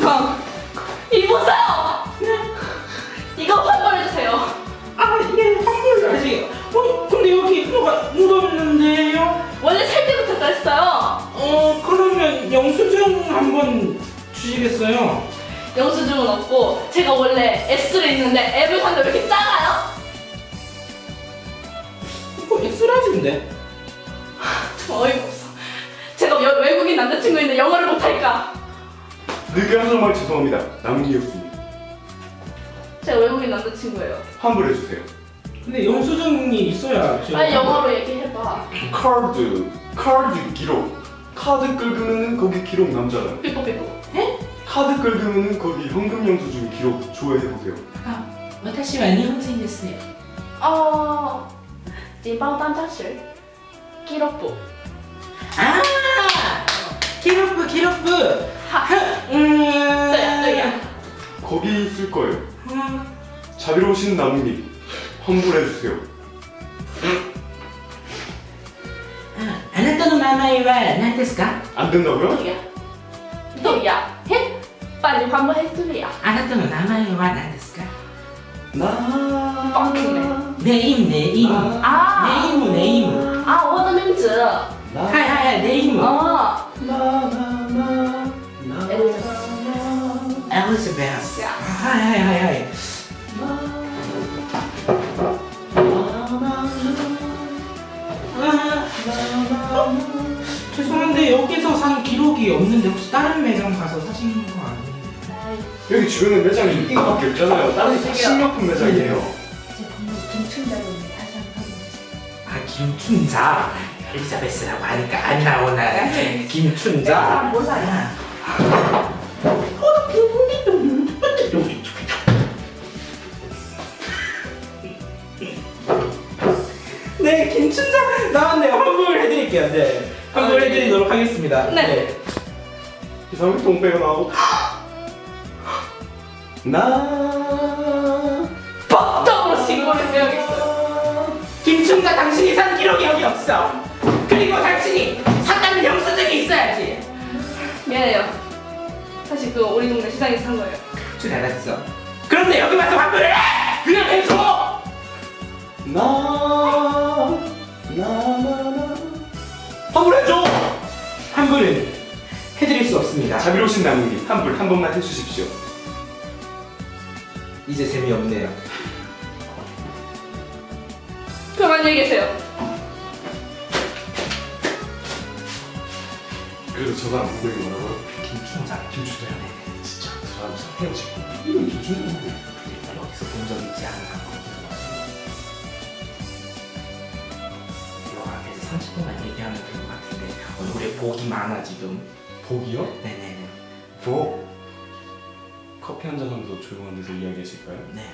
영상 이보세요. 이거 환불해주세요. 아 이게 환불 아직 어 근데 여기 뭐가 묻었는데요? 원래 살 때부터 그랬어요. 어 그러면 영수증 한번 주시겠어요? 영수증은 없고 제가 원래 S를 있는데 앱을 샀는데 왜 이렇게 작아요? 이거 엑스라지인데? 좀 어이가 없어. 제가 여- 외국인 남자친구 있는데 영어를 못하니까 늦게 하는 말 죄송합니다. 남기였습니다. 제가 외국인 남자친구예요. 환불해주세요. 근데 영수증이 있어야 제가 빨리 영어로 얘기해봐. 카드, 카드 기록. 카드 긁으면은 거기 기록 남잖아요. 삐뽀삐뽀. 카드 긁으면은 거기 현금 영수증 기록 조회해보세요. 私は日本人ですね 어... 찐빵单张실 기록부. 아 기록부 기록부 하. 음 对呀对呀 거기 있을 거예요. 음, 자비로우신 나무님, 환불해주세요. あなたの名前は何ですか 안 된다고요? 对呀对呀嘿빨리 환불해주세요. あなたの名前は何ですか 나. 뻥이네. ネイムネイム 아! ネイムネイムあ、我的名字。はいはいはいネイム哦， 나, 나, 나, was the best. Yeah. Hi, hi, hi, hi. 죄송한데 여기서 산 기록이 없는데 혹시 다른 매장 가서 사신 거 아니에요? 여기 주변에 매장이 있는 밖에 없잖아요. 다른 식료품 매장이에요. 김춘자. 아 김춘자 엘리자베스라고 하니까 안 나오나 김춘자. 모사야. 네 김춘자 나왔네요 환불 해드릴게요 네 환불 해드리도록 하겠습니다 네. 이상하게 똥배가 나오고. 나. 법적으로 신고를 해야겠어요. 김춘자 당신이 산 기록이 여기 없어 그리고 당신이 샀다는 영수증이 있어야지 미안해요. 사실 그거 우리 동네 시장에서 산 거예요. 줄 알았어 그런데 여기 와서 환불을 해! 그냥 해줘 나. 나, 나, 나. 환불 해줘 환불은 해드릴 수 없습니다 자비로우신 나무님, 환불 한 번만 해주십시오. 이제 재미없네요 그럼 안녕히 계세요. 그래도 저 사람 누구에게 뭐라고요? 김춘자 김춘자요? 진짜 저 사람 헤어지고 이름 김춘자인데 어디서 본 적 있지 않나 30분만 얘기하면 될 것 같은데 얼굴에 복이 많아 지금 복이요? 네네네 복? 커피 한 잔 하면서 조용한 데서 이야기하실까요? 네